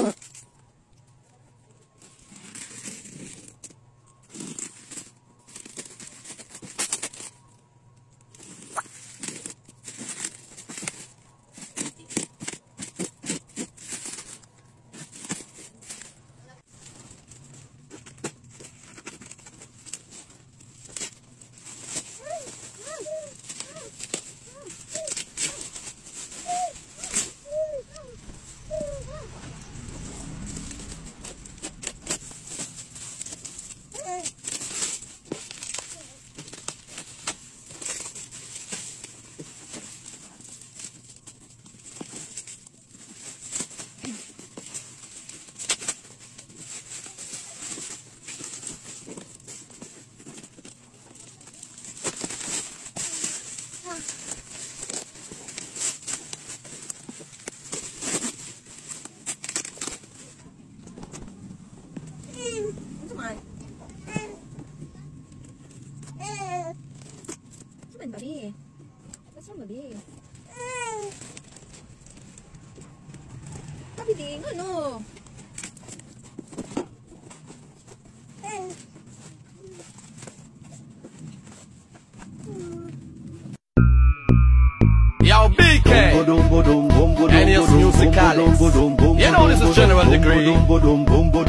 Huh? Come on. Come. What's wrong. Yo, BK! Boom, boom, boom, boom, boom, boom, boom, boom, boom, boom, boom, boom